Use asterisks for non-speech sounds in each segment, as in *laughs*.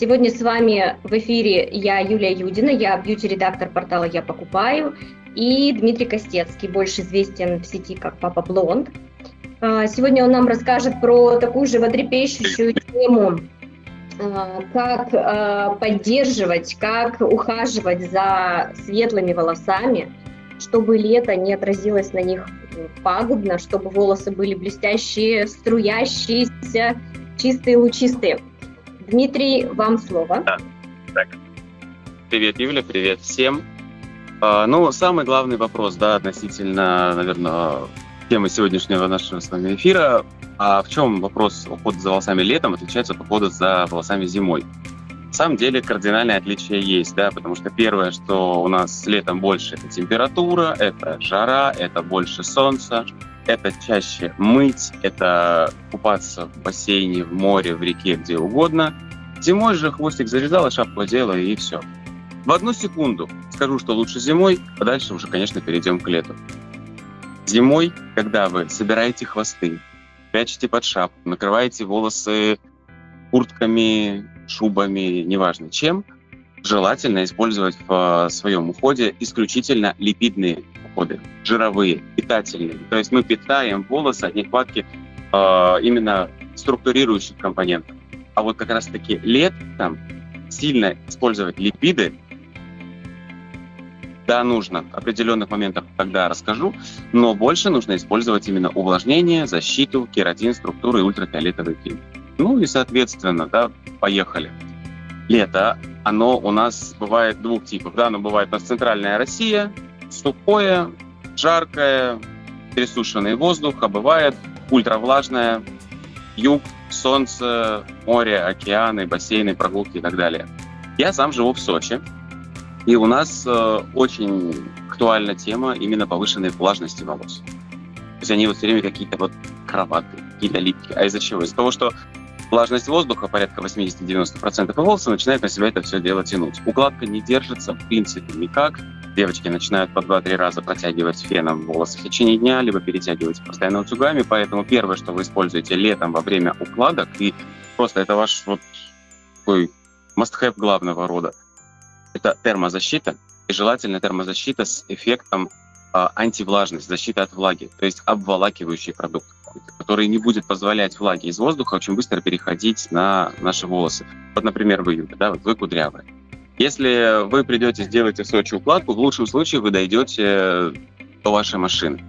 Сегодня с вами в эфире я, Юлия Юдина, я бьюти-редактор портала «Я покупаю», и Дмитрий Костецкий, больше известен в сети как Папа Блонд. А, сегодня он нам расскажет про такую животрепещущую тему, а, как а, поддерживать, как ухаживать за светлыми волосами, чтобы лето не отразилось на них пагубно, чтобы волосы были блестящие, струящиеся, чистые, лучистые. Дмитрий, вам слово. Да. Так. Привет, Юля, привет всем. А, ну, самый главный вопрос, да, относительно, наверное, темы сегодняшнего нашего с вами эфира. А в чем вопрос ухода за волосами летом отличается от ухода за волосами зимой? На самом деле кардинальное отличие есть, да, потому что первое, что у нас летом больше, это температура, это жара, это больше солнца, это чаще мыть, это купаться в бассейне, в море, в реке, где угодно. Зимой же хвостик завязала, шапку одела и все. В одну секунду скажу, что лучше зимой, а дальше уже, конечно, перейдем к лету. Зимой, когда вы собираете хвосты, прячете под шапку, накрываете волосы куртками, шубами, неважно чем, желательно использовать в своем уходе исключительно липидные уходы, жировые, питательные. То есть мы питаем волосы от нехватки э, именно структурирующих компонентов. А вот как раз-таки летом сильно использовать липиды да, нужно. В определенных моментах тогда расскажу, но больше нужно использовать именно увлажнение, защиту, кератин, структуру и ультрафиолетовый фильм. Ну и, соответственно, да, поехали. Лето, оно у нас бывает двух типов. Да, оно бывает у нас центральная Россия, сухое, жаркое, пересушенный воздух, а бывает ультравлажное, юг, солнце, море, океаны, бассейны, прогулки и так далее. Я сам живу в Сочи, и у нас э, очень актуальна тема именно повышенной влажности волос. То есть они вот все время какие-то вот кроватые, какие-то липкие. А из-за чего? Из-за того, что влажность воздуха порядка 80-90%, и волосы начинают на себя это все дело тянуть. Укладка не держится в принципе никак. Девочки начинают по 2-3 раза протягивать феном волосы в течение дня, либо перетягивать постоянно утюгами, поэтому первое, что вы используете летом во время укладок, и просто это ваш вот такой must-have главного рода – это термозащита, и желательно термозащита с эффектом э, антивлажность, защита от влаги, то есть обволакивающий продукт, который не будет позволять влаге из воздуха очень быстро переходить на наши волосы. Вот, например, вы, Юля, да, вот вы кудрявые. Если вы придете, сделаете в Сочи укладку, в лучшем случае вы дойдете до вашей машины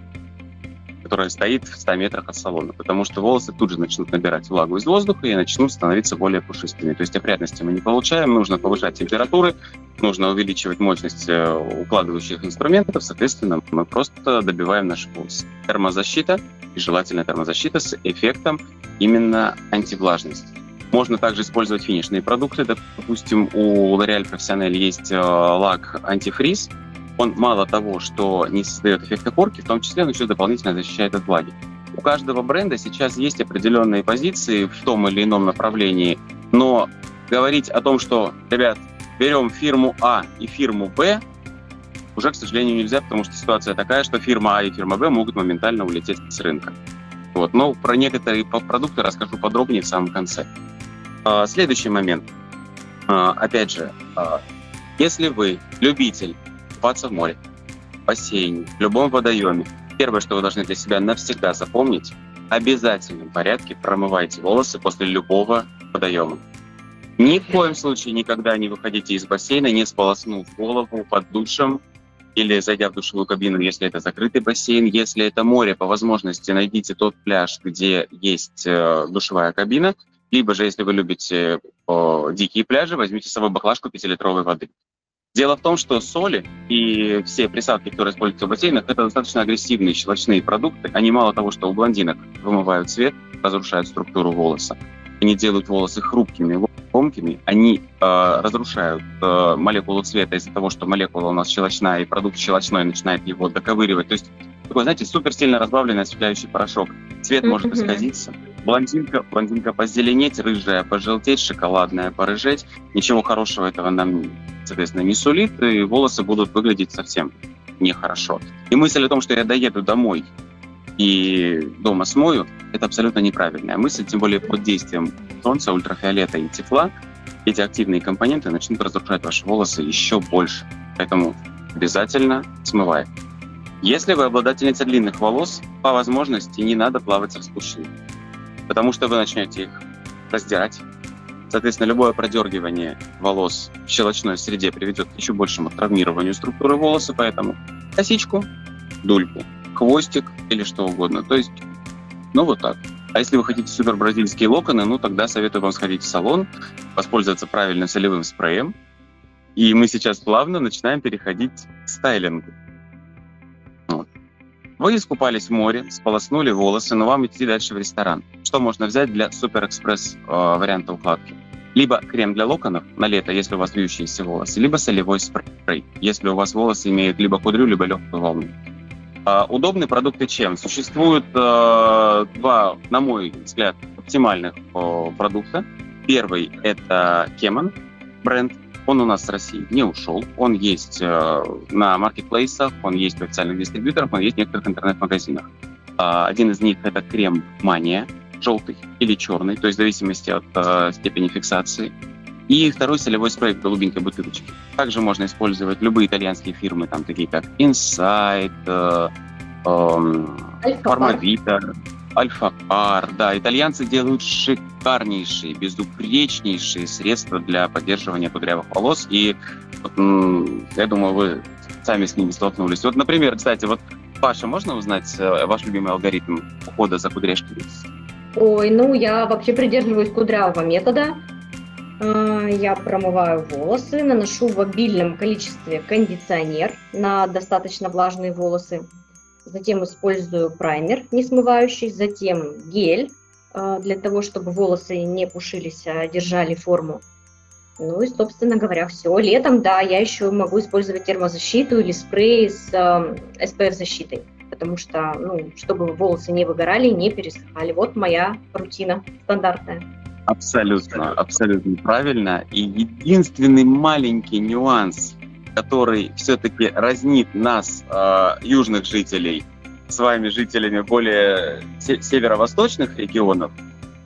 которая стоит в 100 метрах от салона, потому что волосы тут же начнут набирать влагу из воздуха и начнут становиться более пушистыми. То есть опрятности мы не получаем, нужно повышать температуры, нужно увеличивать мощность э, укладывающих инструментов, соответственно, мы просто добиваем наши волосы. Термозащита, и желательно термозащита с эффектом именно антивлажности. Можно также использовать финишные продукты. Допустим, у L'Oreal Professionnel есть э, лак антифриз, он мало того, что не создает эффекта корки, в том числе он еще дополнительно защищает от влаги. У каждого бренда сейчас есть определенные позиции в том или ином направлении, но говорить о том, что, ребят, берем фирму А и фирму Б, уже, к сожалению, нельзя, потому что ситуация такая, что фирма А и фирма Б могут моментально улететь с рынка. Вот. Но про некоторые продукты расскажу подробнее в самом конце. А, следующий момент. А, опять же, а, если вы любитель купаться в море, в бассейне, в любом водоеме. Первое, что вы должны для себя навсегда запомнить, обязательном порядке промывайте волосы после любого водоема. Ни в коем случае никогда не выходите из бассейна, не сполоснув голову под душем или зайдя в душевую кабину, если это закрытый бассейн. Если это море, по возможности найдите тот пляж, где есть э, душевая кабина. Либо же, если вы любите э, дикие пляжи, возьмите с собой баклажку 5-литровой воды. Дело в том, что соли и все присадки, которые используются в бассейнах, это достаточно агрессивные щелочные продукты. Они мало того, что у блондинок вымывают цвет, разрушают структуру волоса, они делают волосы хрупкими, ломкими, они э, разрушают э, молекулу цвета из-за того, что молекула у нас щелочная, и продукт щелочной начинает его доковыривать. То есть такой, знаете, супер сильно разбавленный осветляющий порошок. Цвет mm-hmm. может исказиться. Блондинка, блондинка позеленеть, рыжая пожелтеть, шоколадная порыжеть. Ничего хорошего этого нам соответственно, не сулит, и волосы будут выглядеть совсем нехорошо. И мысль о том, что я доеду домой и дома смою, это абсолютно неправильная мысль, тем более под действием солнца, ультрафиолета и тепла эти активные компоненты начнут разрушать ваши волосы еще больше. Поэтому обязательно смывай. Если вы обладательница длинных волос, по возможности не надо плавать с распущенными, потому что вы начнете их раздирать. Соответственно, любое продергивание волос в щелочной среде приведет к еще большему травмированию структуры волоса, поэтому косичку, дульку, хвостик или что угодно. То есть, ну вот так. А если вы хотите супер бразильские локоны, ну тогда советую вам сходить в салон, воспользоваться правильным солевым спреем. И мы сейчас плавно начинаем переходить к стайлингу. Вот. Вы искупались в море, сполоснули волосы, но вам идти дальше в ресторан. Что можно взять для супер-экспресс э, варианта укладки? Либо крем для локонов на лето, если у вас вьющиеся волосы, либо солевой спрей, если у вас волосы имеют либо кудрю, либо легкую волну. А, удобны продукты чем? Существуют э, два, на мой взгляд, оптимальных продукта. Первый – это Кеман бренд. Он у нас в России не ушел. Он есть э, на маркетплейсах, он есть в официальных дистрибьюторах, он есть в некоторых интернет-магазинах. А, один из них – это крем Мания, желтый или черный, то есть в зависимости от э, степени фиксации. И второй солевой спрей в голубенькой бутылочке. Также можно использовать любые итальянские фирмы, там такие как Insight, э, э, Формавита, Альфа-Пар. Да, итальянцы делают шикарнейшие, безупречнейшие средства для поддерживания кудрявых волос. И я думаю, вы сами с ними столкнулись. Вот, например, кстати, вот Паша, можно узнать э, ваш любимый алгоритм ухода за кудряшками? Ой, ну я вообще придерживаюсь кудрявого метода. А, я промываю волосы, наношу в обильном количестве кондиционер на достаточно влажные волосы. Затем использую праймер не смывающий, затем гель а, для того, чтобы волосы не пушились, а держали форму. Ну и, собственно говоря, все. Летом, да, я еще могу использовать термозащиту или спрей с SPF-защитой, потому что, ну, чтобы волосы не выгорали не пересыхали. Вот моя рутина стандартная. Абсолютно, абсолютно правильно. И единственный маленький нюанс, который все-таки разнит нас, э, южных жителей, с вами жителями более северо-восточных регионов,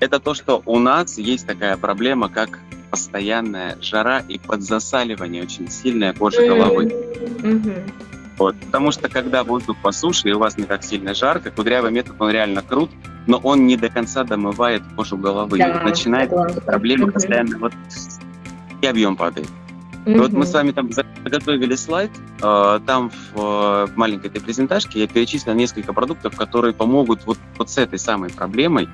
это то, что у нас есть такая проблема, как постоянная жара и подзасаливание очень сильная кожи головы. Mm-hmm. Вот. Потому что когда воздух по суше и у вас не так сильно жарко, кудрявый метод, он реально крут, но он не до конца домывает кожу головы. Да, и начинает проблемы угу. постоянно, вот и объем падает. Угу. И вот мы с вами там заготовили слайд, э, там в, э, в маленькой этой презентажке я перечислил несколько продуктов, которые помогут вот, вот с этой самой проблемой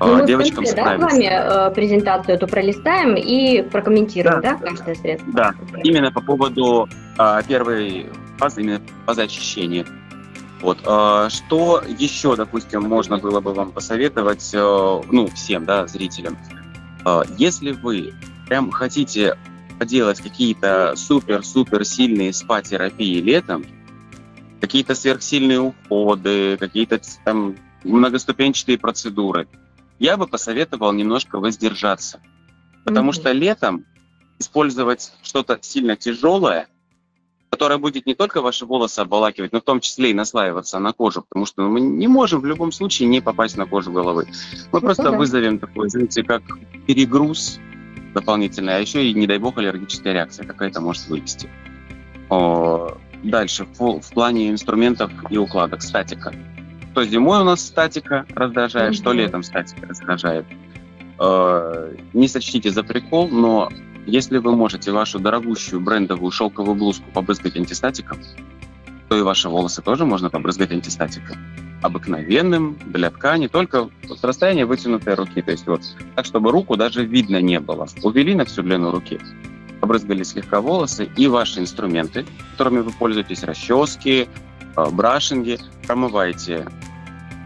э, ну, девочкам конце, справиться. Да, с вами э, презентацию эту пролистаем и прокомментируем, да, да каждое средство? Да, именно по поводу э, первой фазы, именно фазы очищения. Вот. А, что еще, допустим, можно было бы вам посоветовать, э, ну, всем, да, зрителям? А, если вы прям хотите поделать какие-то супер-супер сильные спа-терапии летом, какие-то сверхсильные уходы, какие-то там многоступенчатые процедуры, я бы посоветовал немножко воздержаться. Потому mm-hmm. что летом использовать что-то сильно тяжелое – которая будет не только ваши волосы обволакивать, но в том числе и наслаиваться на кожу, потому что мы не можем в любом случае не попасть на кожу головы. Мы просто да. вызовем такой, знаете, как перегруз дополнительный, а еще и, не дай бог, аллергическая реакция какая-то может вывести. О, дальше, в, в плане инструментов и укладок, статика. Что зимой у нас статика раздражает, mm-hmm. что летом статика раздражает. Э, не сочтите за прикол, но если вы можете вашу дорогущую брендовую шелковую блузку побрызгать антистатиком, то и ваши волосы тоже можно побрызгать антистатиком. Обыкновенным, для ткани, только с расстояния вытянутой руки. То есть вот так, чтобы руку даже видно не было. Увели на всю длину руки, побрызгали слегка волосы и ваши инструменты, которыми вы пользуетесь, расчески, э, брашинги, промываете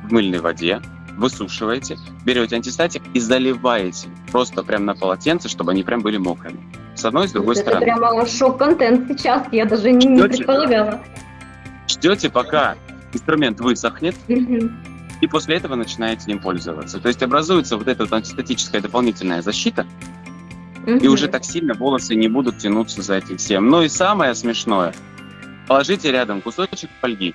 в мыльной воде, высушиваете, берете антистатик и заливаете просто прям на полотенце, чтобы они прям были мокрыми. С одной и с другой Это стороны. Это прямо шок-контент сейчас, я даже не, не предполагала. Ждете, пока инструмент высохнет, и после этого начинаете им пользоваться. То есть образуется вот эта вот антистатическая дополнительная защита, и уже так сильно волосы не будут тянуться за этим всем. Ну и самое смешное, положите рядом кусочек фольги,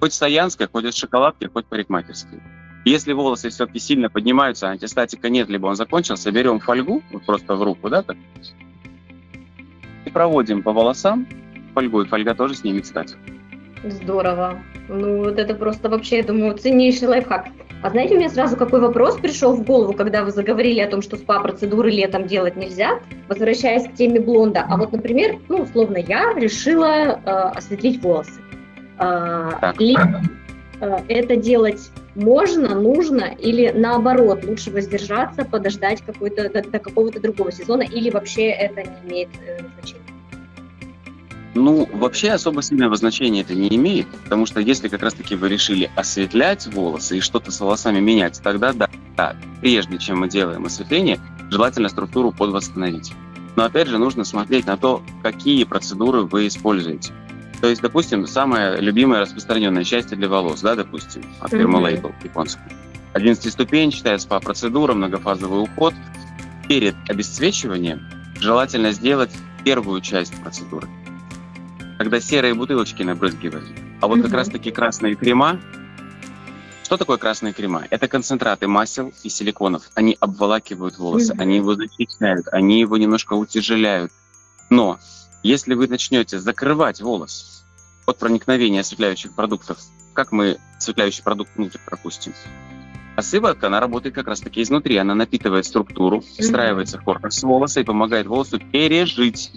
хоть саянской, хоть из шоколадки, хоть парикмахерской. Если волосы все-таки сильно поднимаются, антистатика нет, либо он закончился, берем фольгу, вот просто в руку, да, так, и проводим по волосам фольгу, и фольга тоже снимет статику. Здорово. Ну, вот это просто вообще, я думаю, ценнейший лайфхак. А знаете, у меня сразу какой вопрос пришел в голову, когда вы заговорили о том, что спа-процедуры летом делать нельзя, возвращаясь к теме блонда. А вот, например, ну, условно, я решила э, осветлить волосы. Э, ли, э, это делать можно, нужно или наоборот, лучше воздержаться, подождать какой-то, до, до какого-то другого сезона или вообще это не имеет э, значения? Ну, вообще особо сильного значения это не имеет, потому что если как раз-таки вы решили осветлять волосы и что-то с волосами менять, тогда да, да, прежде чем мы делаем осветление, желательно структуру подвосстановить. Но опять же нужно смотреть на то, какие процедуры вы используете. То есть, допустим, самое любимое распространенное счастье для волос, да, допустим, от фирмы mm-hmm. Японского. 11-ступенчатая спа-процедура, многофазовый уход. Перед обесцвечиванием желательно сделать первую часть процедуры – когда серые бутылочки набрызгивают. А вот mm-hmm. как раз-таки красные крема. Что такое красные крема? Это концентраты масел и силиконов. Они обволакивают волосы, mm-hmm. они его защищают, они его немножко утяжеляют. Но если вы начнете закрывать волос от проникновения осветляющих продуктов, как мы осветляющий продукт внутрь пропустим? А сыворотка, она работает как раз-таки изнутри. Она напитывает структуру, встраивается в корпус волоса и помогает волосу пережить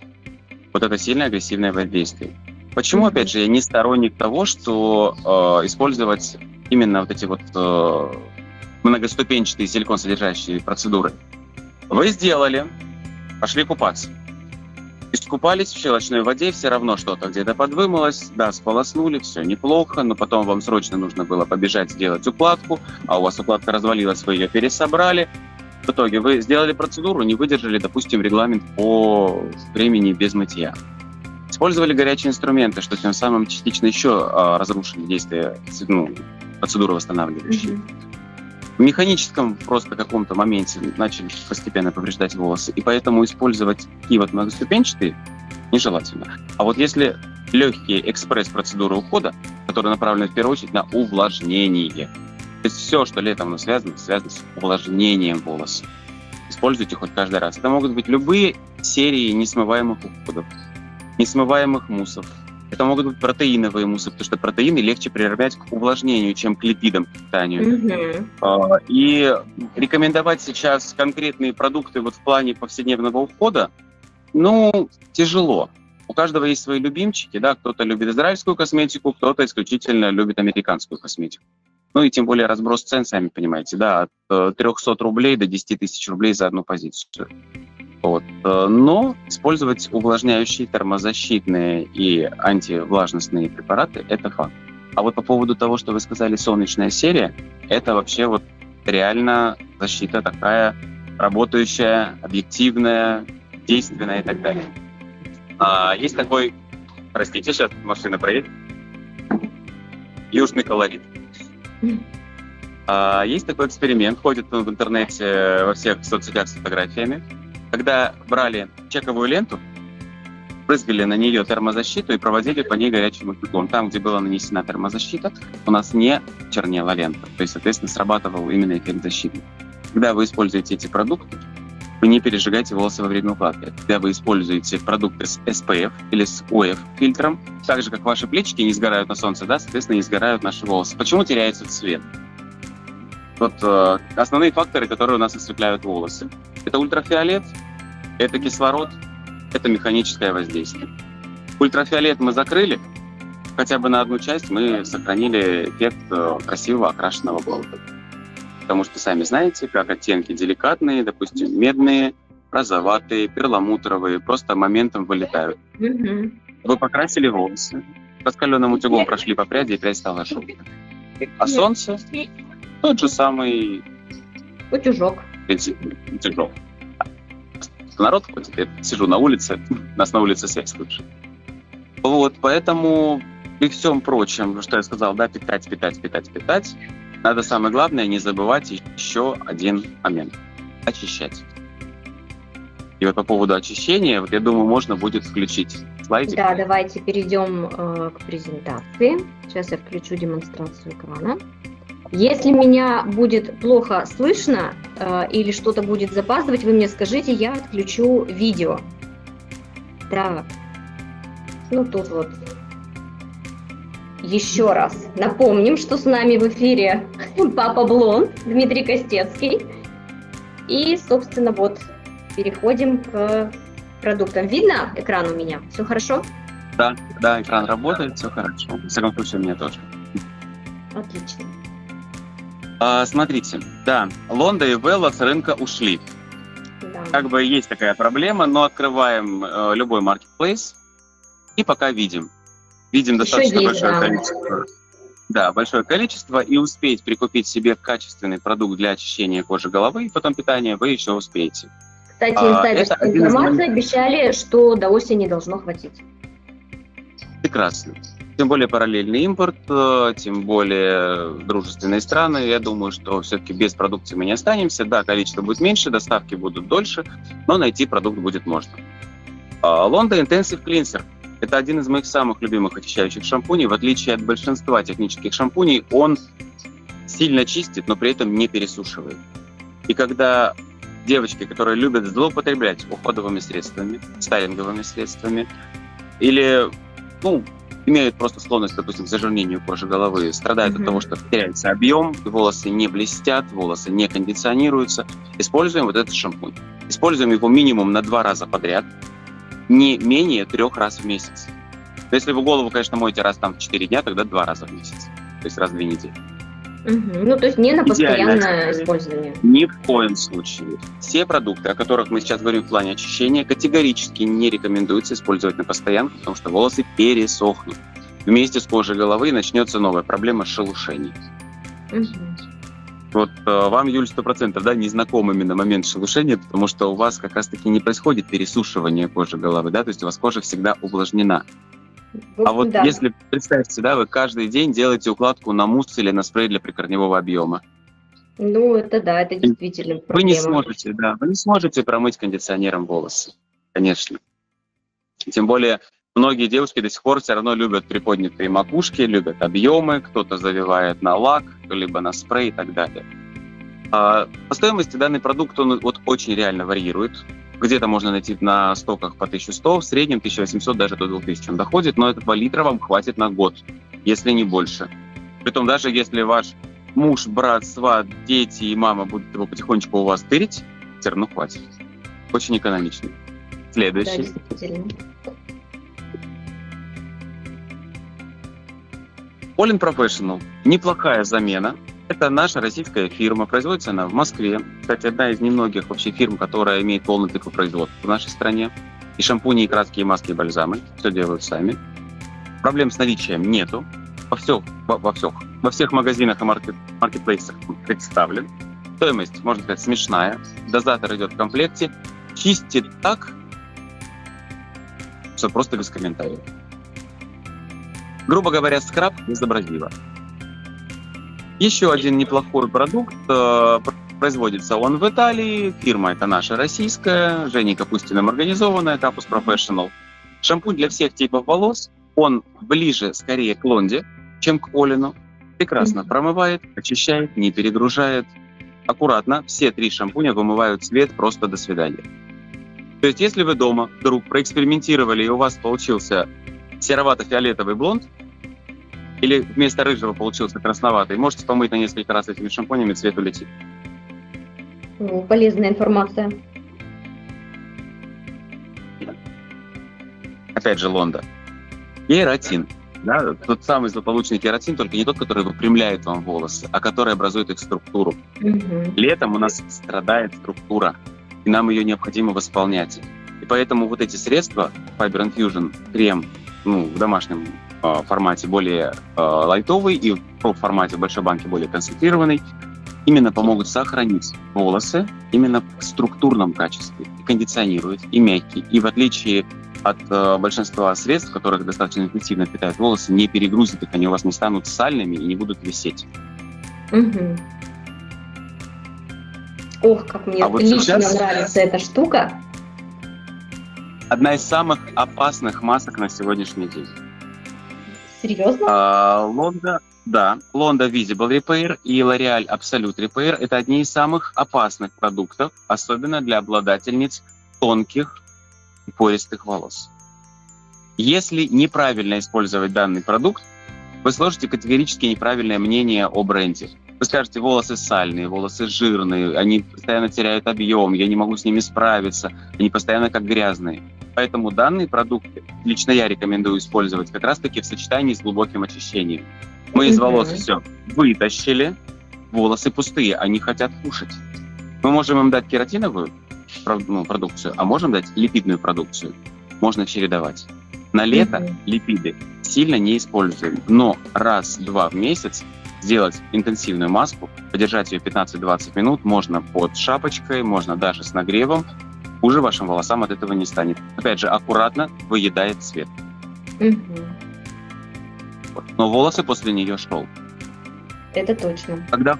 вот это сильное агрессивное воздействие. Почему, опять же, я не сторонник того, что э, использовать именно вот эти вот э, многоступенчатые силикон содержащие процедуры? Вы сделали, пошли купаться. Искупались в щелочной воде, все равно что-то где-то подвымылось, да, сполоснули, все неплохо, но потом вам срочно нужно было побежать сделать укладку, а у вас укладка развалилась, вы ее пересобрали, в итоге вы сделали процедуру, не выдержали, допустим, регламент по времени без мытья. Использовали горячие инструменты, что тем самым частично еще а, разрушили действие ну, процедуры восстанавливающей. Mm-hmm. В механическом просто каком-то моменте начали постепенно повреждать волосы, и поэтому использовать такие вот многоступенчатые нежелательно. А вот если легкие экспресс-процедуры ухода, которые направлены в первую очередь на увлажнение, то есть все, что летом ну, связано, связано с увлажнением волоса. Используйте хоть каждый раз. Это могут быть любые серии несмываемых уходов, несмываемых муссов. Это могут быть протеиновые муссы, потому что протеины легче приравнять к увлажнению, чем к липидам, к питанию. Mm-hmm. И рекомендовать сейчас конкретные продукты вот в плане повседневного ухода, ну, тяжело. У каждого есть свои любимчики, да, кто-то любит израильскую косметику, кто-то исключительно любит американскую косметику. Ну и тем более разброс цен, сами понимаете, да, от 300 э, рублей до 10 тысяч рублей за одну позицию. Вот. Э, но использовать увлажняющие, термозащитные и антивлажностные препараты – это факт. А вот по поводу того, что вы сказали, солнечная серия, это вообще вот реально защита такая работающая, объективная, действенная и так далее. А, есть такой, простите, сейчас машина проедет, южный колорит. А, есть такой эксперимент, ходит он в интернете во всех соцсетях с фотографиями, когда брали чековую ленту, прыскали на нее термозащиту и проводили по ней горячим утюгом. Там, где была нанесена термозащита, у нас не чернела лента. То есть, соответственно, срабатывал именно эффект защиты. Когда вы используете эти продукты, вы не пережигаете волосы во время укладки. Когда вы используете продукты с SPF или с OF фильтром, так же, как ваши плечики не сгорают на солнце, да, соответственно, не сгорают наши волосы. Почему теряется цвет? Вот э, основные факторы, которые у нас осветляют волосы. Это ультрафиолет, это кислород, это механическое воздействие. Ультрафиолет мы закрыли, хотя бы на одну часть мы сохранили эффект э, красивого окрашенного голода потому что сами знаете, как оттенки деликатные, допустим, медные, розоватые, перламутровые, просто моментом вылетают. Вы покрасили волосы, раскаленным утюгом прошли по пряди, и прядь стала желтой. А солнце — тот же самый... Утюжок. Утюжок. Народ хоть я сижу на улице, *laughs* нас на улице связь лучше. Вот, поэтому при всем прочем, что я сказал, да, питать, питать, питать, питать, надо самое главное не забывать еще один момент – очищать. И вот по поводу очищения, вот я думаю, можно будет включить слайдик. Да, давайте перейдем э, к презентации. Сейчас я включу демонстрацию экрана. Если меня будет плохо слышно э, или что-то будет запаздывать, вы мне скажите, я отключу видео. Так. Ну, тут вот. Еще раз напомним, что с нами в эфире *laughs* Папа Блон, Дмитрий Костецкий. И, собственно, вот переходим к продуктам. Видно экран у меня? Все хорошо? Да, да, экран работает, все хорошо. В всяком случае, у меня тоже. Отлично. А, смотрите, да, Лонда и Велла с рынка ушли. Да. Как бы есть такая проблема, но открываем э, любой маркетплейс и пока видим. Видим Еще достаточно есть, большое да. количество. Да, большое количество, и успеть прикупить себе качественный продукт для очищения кожи головы и потом питания вы еще успеете. Кстати, инсайдерская а, информация обещали, что до осени должно хватить. Прекрасно. Тем более параллельный импорт, э, тем более дружественные страны. Я думаю, что все-таки без продукции мы не останемся. Да, количество будет меньше, доставки будут дольше, но найти продукт будет можно. Лонда Intensive Cleanser – это один из моих самых любимых очищающих шампуней. В отличие от большинства технических шампуней, он сильно чистит, но при этом не пересушивает. И когда девочки, которые любят злоупотреблять уходовыми средствами, стайлинговыми средствами, или ну, имеют просто склонность, допустим, к зажирнению кожи головы, страдают mm-hmm. от того, что теряется объем, волосы не блестят, волосы не кондиционируются, используем вот этот шампунь. Используем его минимум на два раза подряд, не менее трех раз в месяц. Если вы голову, конечно, моете раз там в 4 дня, тогда два раза в месяц, то есть раз в две недели. Угу. Ну, то есть не на постоянное Идеально. использование. Ни в коем случае. Все продукты, о которых мы сейчас говорим в плане очищения, категорически не рекомендуется использовать на постоянку, потому что волосы пересохнут. Вместе с кожей головы начнется новая проблема шелушений. Угу. Вот э, вам, Юль, сто процентов, да, не знаком именно момент шелушения, потому что у вас как раз-таки не происходит пересушивание кожи головы, да, то есть у вас кожа всегда увлажнена. А вот да. если, представьте, да, вы каждый день делаете укладку на мусс или на спрей для прикорневого объема. Ну, это да, это действительно проблема. Вы не сможете, да, вы не сможете промыть кондиционером волосы, конечно. Тем более, многие девушки до сих пор все равно любят приподнятые макушки, любят объемы, кто-то завивает на лак, либо на спрей и так далее. А по стоимости данный продукт, он вот очень реально варьирует. Где-то можно найти на стоках по 1100, в среднем 1800 даже до 2000 он доходит, но этого литра вам хватит на год, если не больше. Притом даже если ваш муж, брат, сват, дети и мама будут его потихонечку у вас тырить, все равно хватит. Очень экономичный. Следующий. Да, All Professional. Неплохая замена. Это наша российская фирма, производится она в Москве. Кстати, одна из немногих вообще фирм, которая имеет полный цикл производства в нашей стране. И шампуни, и краски, и маски, и бальзамы. Все делают сами. Проблем с наличием нету. Во всех, во, во всех, во всех магазинах и маркет, маркетплейсах представлен. Стоимость, можно сказать, смешная. Дозатор идет в комплекте. Чистит так, что просто без комментариев. Грубо говоря, скраб без абразива. Еще один неплохой продукт. Э, производится он в Италии. Фирма это наша российская. Женей Капустиным организованная. Капус Professional. Шампунь для всех типов волос. Он ближе скорее к лонде, чем к Олину. Прекрасно промывает, очищает, не перегружает. Аккуратно. Все три шампуня вымывают цвет просто до свидания. То есть, если вы дома вдруг проэкспериментировали и у вас получился серовато-фиолетовый блонд, или вместо рыжего получился красноватый. Можете помыть на несколько раз этими шампунями, цвет улетит. Ну, полезная информация. Опять же, Лонда. Кератин. Да, тот самый злополучный кератин, только не тот, который выпрямляет вам волосы, а который образует их структуру. Угу. Летом у нас страдает структура, и нам ее необходимо восполнять. И поэтому вот эти средства, Fiber Infusion, крем, ну, в домашнем э, формате более э, лайтовый и в формате большой банки более концентрированный, именно помогут сохранить волосы именно в структурном качестве, и кондиционируют, и мягкие. И в отличие от э, большинства средств, которых достаточно интенсивно питают волосы, не перегрузят их, они у вас не станут сальными и не будут висеть. Угу. Ох, как мне а вот лично сейчас... нравится эта штука одна из самых опасных масок на сегодняшний день. Серьезно? А, Лонда, Да, Londa Visible Repair и L'Oreal Absolute Repair – это одни из самых опасных продуктов, особенно для обладательниц тонких и пористых волос. Если неправильно использовать данный продукт, вы сложите категорически неправильное мнение о бренде. Вы скажете, волосы сальные, волосы жирные, они постоянно теряют объем, я не могу с ними справиться, они постоянно как грязные. Поэтому данные продукты лично я рекомендую использовать как раз-таки в сочетании с глубоким очищением. Мы из волос все вытащили, волосы пустые, они хотят кушать. Мы можем им дать кератиновую ну, продукцию, а можем дать липидную продукцию. Можно чередовать. На лето mm-hmm. липиды сильно не используем, но раз-два в месяц сделать интенсивную маску, подержать ее 15-20 минут, можно под шапочкой, можно даже с нагревом, хуже вашим волосам от этого не станет. Опять же, аккуратно выедает цвет. Mm-hmm. Но волосы после нее шел. Это точно. Когда,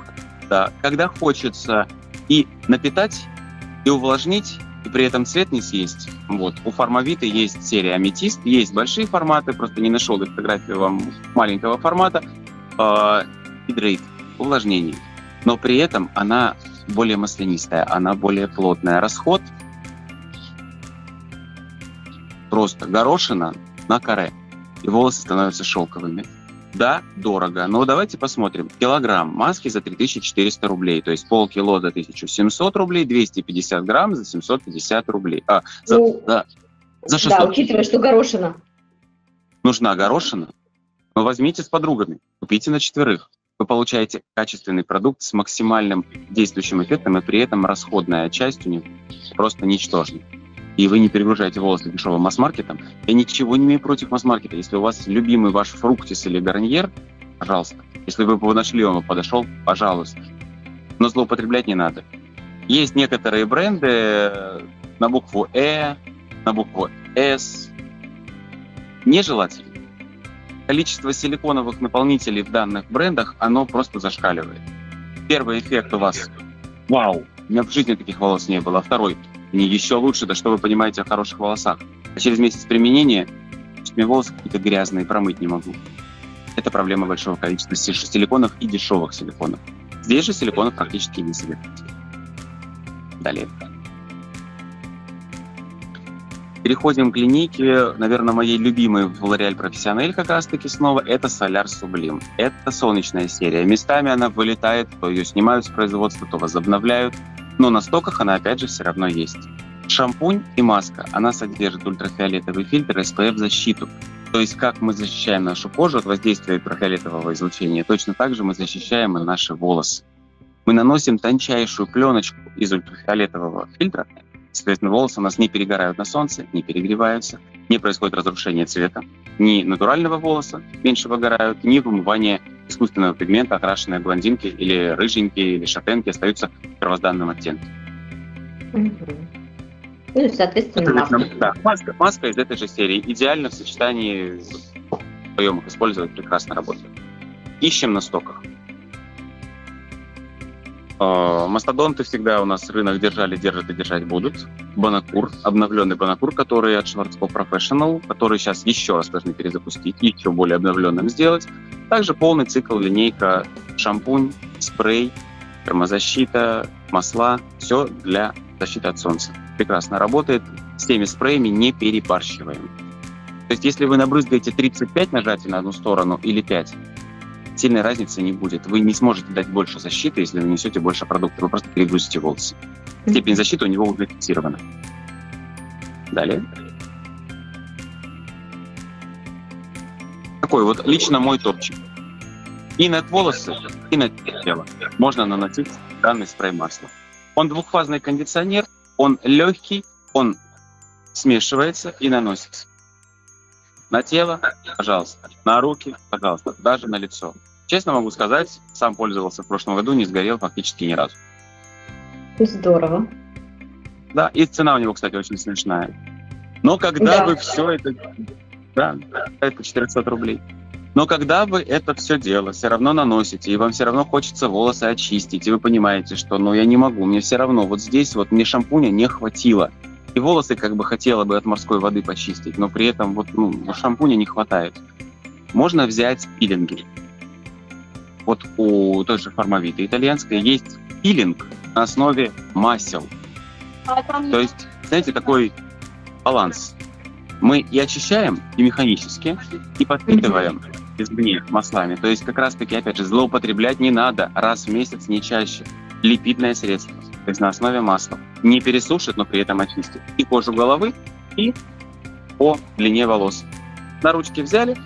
да, когда хочется и напитать, и увлажнить, и при этом цвет не съесть. Вот. У формовита есть серия аметист, есть большие форматы, просто не нашел фотографию вам маленького формата. Э, гидрейт, увлажнение. Но при этом она более маслянистая, она более плотная. Расход просто горошина на каре и волосы становятся шелковыми. Да, дорого, но давайте посмотрим. Килограмм маски за 3400 рублей, то есть полкило за 1700 рублей, 250 грамм за 750 рублей. А, за, ну, да, за 600. Да, учитывая, что горошина. Нужна горошина? Ну, возьмите с подругами, купите на четверых. Вы получаете качественный продукт с максимальным действующим эффектом, и при этом расходная часть у него просто ничтожна и вы не перегружаете волосы дешевым масс-маркетом, я ничего не имею против масс-маркета. Если у вас любимый ваш фруктис или гарньер, пожалуйста. Если вы его нашли, он подошел, пожалуйста. Но злоупотреблять не надо. Есть некоторые бренды э, на букву «Э», на букву «С». Нежелательно. Количество силиконовых наполнителей в данных брендах, оно просто зашкаливает. Первый эффект у вас – вау, у меня в жизни таких волос не было. Второй – не еще лучше, да что вы понимаете о хороших волосах. А через месяц применения у меня волосы какие-то грязные, промыть не могу. Это проблема большого количества силиконов и дешевых силиконов. Здесь же силиконов практически не советуется. Далее. Переходим к линейке, наверное, моей любимой в L'Oreal Professionnel как раз-таки снова, это Solar Sublime. Это солнечная серия. Местами она вылетает, то ее снимают с производства, то возобновляют но на стоках она опять же все равно есть. Шампунь и маска, она содержит ультрафиолетовый фильтр SPF защиту. То есть как мы защищаем нашу кожу от воздействия ультрафиолетового излучения, точно так же мы защищаем и наши волосы. Мы наносим тончайшую пленочку из ультрафиолетового фильтра, соответственно, волосы у нас не перегорают на солнце, не перегреваются, не происходит разрушение цвета ни натурального волоса, меньше выгорают, ни вымывание искусственного пигмента, окрашенные блондинки или рыженькие, или шатенки остаются в первозданном оттенке. Ну и, соответственно, маска. Да, маска, маска из этой же серии. Идеально в сочетании приемах использовать прекрасно работает. Ищем на стоках. А, мастодонты всегда у нас рынок держали, держат и держать будут. Бонакур, обновленный Бонакур, который от Schwarzkopf Professional, который сейчас еще раз должны перезапустить, еще более обновленным сделать. Также полный цикл, линейка, шампунь, спрей, термозащита, масла, все для защиты от солнца. Прекрасно работает. С теми спреями не перебарщиваем. То есть если вы набрызгаете 35 нажатий на одну сторону или 5, сильной разницы не будет. Вы не сможете дать больше защиты, если вы несете больше продукта. Вы просто перегрузите волосы. Степень защиты у него уже фиксирована. Далее. Такой вот лично мой топчик. И на волосы, и на тело можно наносить данный спрей масла. Он двухфазный кондиционер, он легкий, он смешивается и наносится. На тело, пожалуйста. На руки, пожалуйста. Даже на лицо. Честно могу сказать, сам пользовался в прошлом году, не сгорел фактически ни разу. Здорово. Да, и цена у него, кстати, очень смешная. Но когда да. вы все это... Да, это 400 рублей. Но когда вы это все дело все равно наносите, и вам все равно хочется волосы очистить, и вы понимаете, что ну я не могу, мне все равно вот здесь вот мне шампуня не хватило, и волосы как бы хотела бы от морской воды почистить, но при этом вот ну, шампуня не хватает. Можно взять пилинги. вот у той же формовиты итальянской есть пилинг на основе масел. А То есть, знаете, такой баланс. Мы и очищаем, и механически, и подпитываем извне маслами. То есть как раз-таки, опять же, злоупотреблять не надо раз в месяц, не чаще. Липидное средство, то есть на основе масла. Не пересушит, но при этом очистит и кожу головы, и по длине волос. На ручки взяли,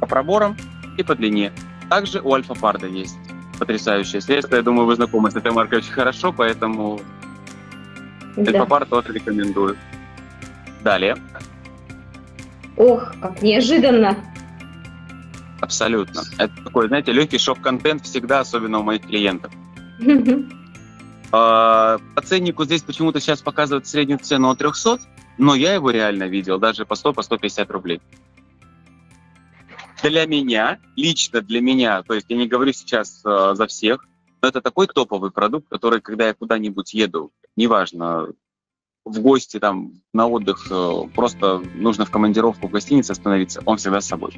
по проборам и по длине. Также у Альфа-Парда есть потрясающее средство. Я думаю, вы знакомы с этой маркой очень хорошо, поэтому да. Альфа-Пард тоже рекомендую. Далее. Ох, как неожиданно. Абсолютно. Это такой, знаете, легкий шок-контент всегда, особенно у моих клиентов. *laughs* А, по ценнику здесь почему-то сейчас показывают среднюю цену от 300, но я его реально видел даже по 100, по 150 рублей. Для меня, лично для меня, то есть я не говорю сейчас э, за всех, но это такой топовый продукт, который, когда я куда-нибудь еду, неважно, в гости, там, на отдых, э, просто нужно в командировку в гостинице остановиться, он всегда с собой.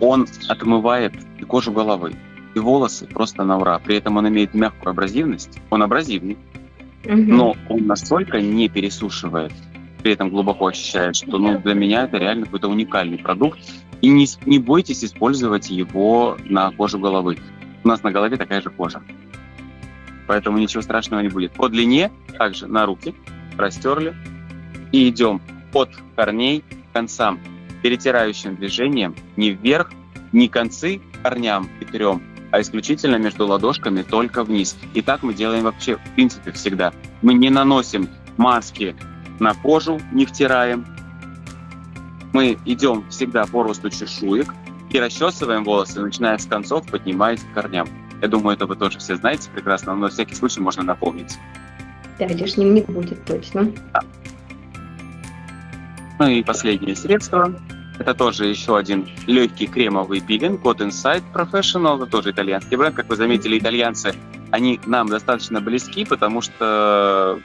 Он отмывает кожу головы, и волосы просто на ура. При этом он имеет мягкую абразивность, он абразивный, угу. но он настолько не пересушивает, при этом глубоко ощущает, что ну, для меня это реально какой-то уникальный продукт. И не, не бойтесь использовать его на кожу головы. У нас на голове такая же кожа. Поэтому ничего страшного не будет. По длине также на руки растерли. И идем от корней к концам. Перетирающим движением не вверх, не концы корням и трем, а исключительно между ладошками только вниз. И так мы делаем вообще в принципе всегда. Мы не наносим маски на кожу не втираем. Мы идем всегда по росту чешуек и расчесываем волосы, начиная с концов, поднимаясь к корням. Я думаю, это вы тоже все знаете прекрасно, но на всякий случай можно напомнить. Да, лишним не будет точно. Да. Ну и последнее средство. Это тоже еще один легкий кремовый пилинг от Inside Professional. Это тоже итальянский бренд. Как вы заметили, итальянцы, они нам достаточно близки, потому что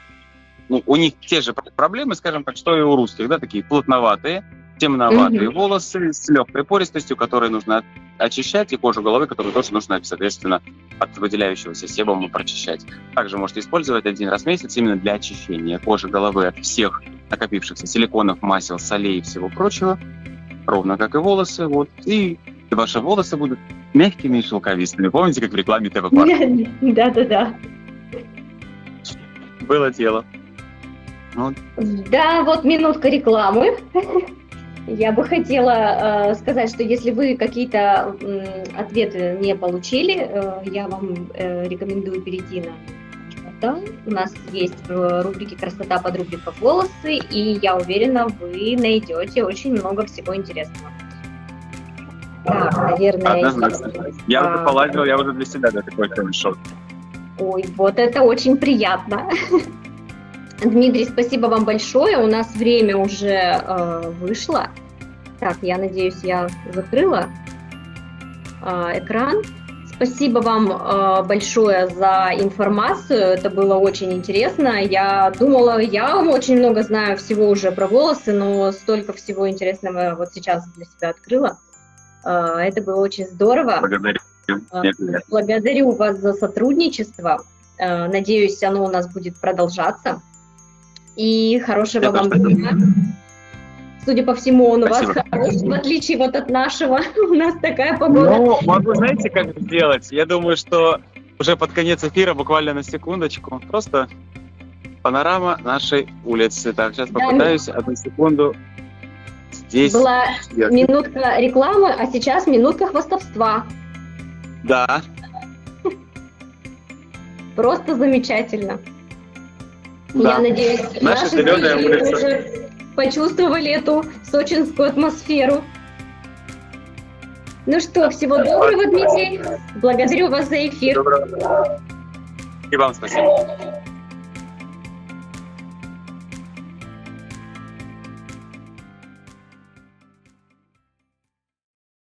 ну, у них те же проблемы, скажем так, что и у русских, да, такие плотноватые, темноватые mm-hmm. волосы с легкой пористостью, которые нужно очищать, и кожу головы, которую тоже нужно, соответственно, от выделяющегося себума прочищать. Также можете использовать один раз в месяц именно для очищения кожи головы от всех накопившихся силиконов, масел, солей и всего прочего, ровно как и волосы, вот, и ваши волосы будут мягкими и шелковистыми. Помните, как в рекламе ТВ *laughs* Да-да-да. Было дело. Вот. Да, вот минутка рекламы. Я бы хотела э, сказать, что если вы какие-то э, ответы не получили, э, я вам э, рекомендую перейти на портал. У нас есть в рубрике «Красота» под рубрика «Волосы», и я уверена, вы найдете очень много всего интересного. Так, наверное... Однозначно. Я, уже полазил, я уже для себя да, такой шот. Ой, вот это очень приятно. Дмитрий, спасибо вам большое. У нас время уже э, вышло. Так, я надеюсь, я закрыла э, экран. Спасибо вам э, большое за информацию. Это было очень интересно. Я думала, я очень много знаю всего уже про волосы, но столько всего интересного вот сейчас для себя открыла. Э, это было очень здорово. Благодарю. Э, благодарю вас за сотрудничество. Надеюсь, оно у нас будет продолжаться и хорошего Я вам дня. Судя по всему, он Спасибо. у вас хороший, в отличие вот от нашего. *laughs* У нас такая погода. Ну, могу, знаете, как сделать? Я думаю, что уже под конец эфира, буквально на секундочку, просто панорама нашей улицы. Так, сейчас да, попытаюсь одну секунду. Здесь. Была Я... минутка рекламы, а сейчас минутка хвастовства. Да. Просто замечательно. Да. Я надеюсь, Наша наши зеленая улица. уже почувствовали эту сочинскую атмосферу. Ну что, всего доброго, Дмитрий. Благодарю вас за эфир. Доброго. И вам спасибо.